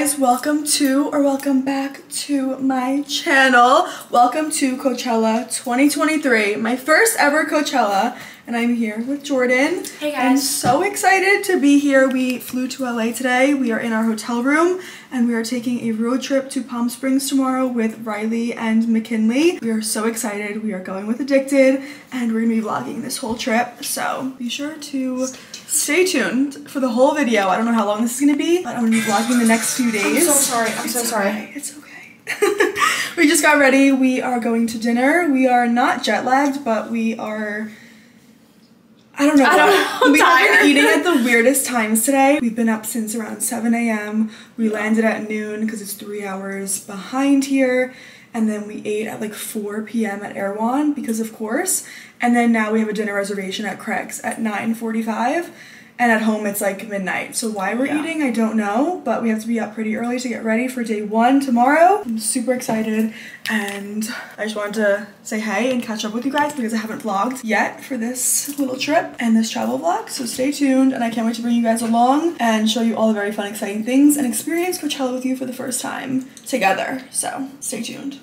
guys, welcome to or welcome back to my channel. Welcome to Coachella 2023, my first ever Coachella, and I'm here with Jordan. Hey, guys. I'm so excited to be here. We flew to LA today. We are in our hotel room and we are taking a road trip to Palm Springs tomorrow with Riley and McKinley. We are so excited. We are going with Edikted and we're gonna be vlogging this whole trip. So be sure to stay tuned for the whole video. I don't know how long this is gonna be, but I'm gonna be vlogging the next few days. I'm so sorry. I'm so sorry. okay, It's okay. we just got ready. We are going to dinner. We are not jet lagged, but we are. I don't know. I don't know, We tired. been eating at the weirdest times today. We've been up since around 7 a.m. We landed at noon because it's three hours behind here. And then we ate at like 4 p.m. at Erewhon because of course. And then now we have a dinner reservation at Craig's at 9:45. And at home it's like midnight. So why we're Yeah. eating, I don't know. But we have to be up pretty early to get ready for day one tomorrow. I'm super excited. And I just wanted to say hey and catch up with you guys because I haven't vlogged yet for this little trip and this travel vlog. So stay tuned and I can't wait to bring you guys along and show you all the very fun, exciting things and experience Coachella with you for the first time together. So stay tuned.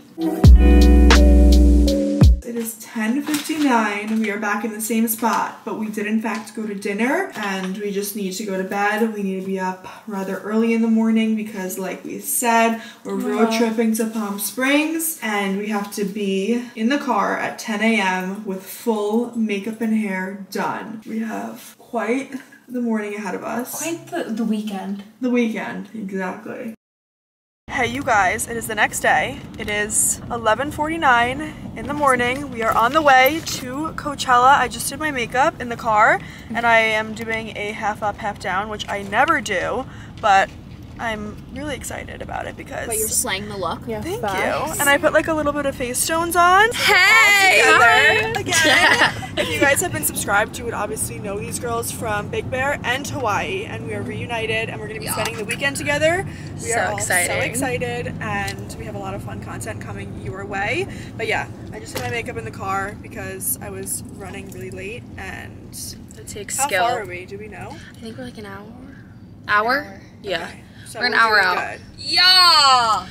It is 10.59. We are back in the same spot, but we did in fact go to dinner and we just need to go to bed. We need to be up rather early in the morning because like we said, we're road tripping to Palm Springs and we have to be in the car at 10 a.m. with full makeup and hair done. We have quite the morning ahead of us. Quite the, the weekend. The weekend, exactly. Hey you guys, it is the next day. It is 11:49 in the morning. We are on the way to Coachella. I just did my makeup in the car and I am doing a half up, half down, which I never do, but I'm really excited about it because But you're slaying the look. Yeah. Thank you. And I put like a little bit of face stones on. Hey! Together again. if you guys have been subscribed, you would obviously know these girls from Big Bear and Hawaii, and we are reunited, and we're gonna be Yeah. spending the weekend together. We So are all so excited, and we have a lot of fun content coming your way. But yeah, I just did my makeup in the car because I was running really late, and It takes how skill. far are we? Do we know? I think we're like an hour. Hour? Yeah. Okay. So We're an we're hour out. good. Yeah.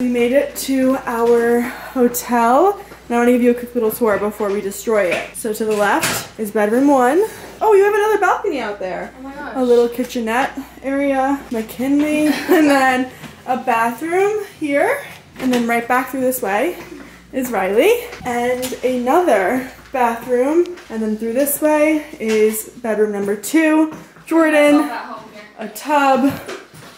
We made it to our hotel. Now I want to give you a quick little tour before we destroy it. So to the left is bedroom one. Oh, you have another balcony out there. Oh my gosh. A little kitchenette area, McKinley, and then a bathroom here. And then right back through this way is Riley. And another bathroom. And then through this way is bedroom number two. Jordan a tub.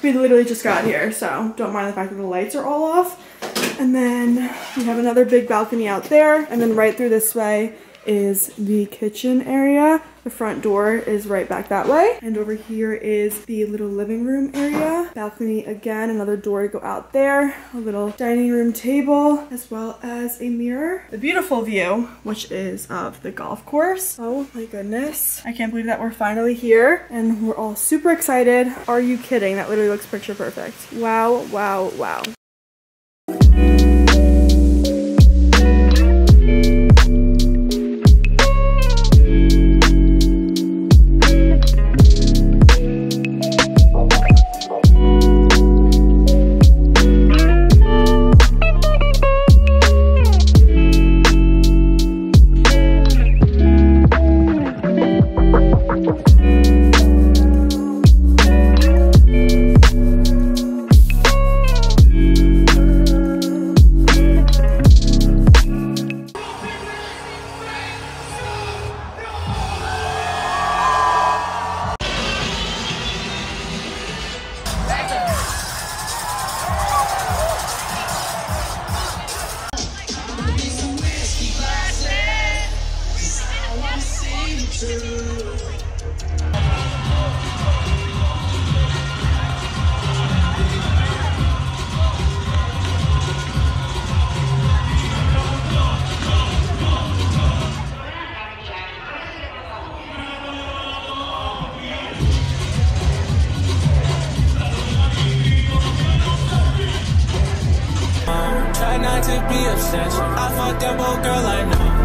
We literally just got here, so don't mind the fact that the lights are all off. And then we have another big balcony out there. And then right through this way is the kitchen area. The front door is right back that way. And over here is the little living room area. Balcony again, another door to go out there. A little dining room table, as well as a mirror. The beautiful view, which is of the golf course. Oh my goodness. I can't believe that we're finally here and we're all super excited. Are you kidding? That literally looks picture perfect. Wow, wow, wow. Try not to be obsessed. I fucked up, old girl, I know.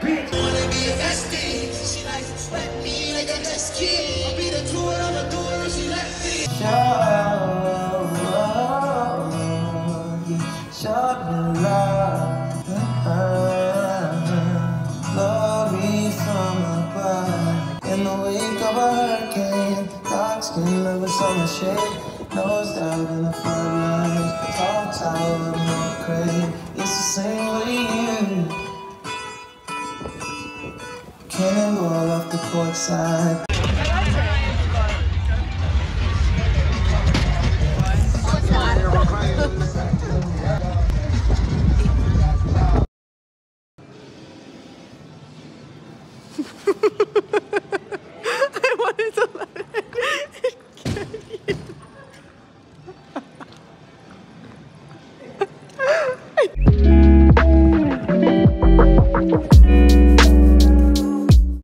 Bitch. wanna be a bestie. She like sweat me like a test kid. I'll be the do it, I'ma do it when she let me. Glory from above. In the wake of a hurricane, dark skin lover, summer shade. Nose down in the floodline. Tall tower, no crane. It's the same with you. Cannonball off the court side.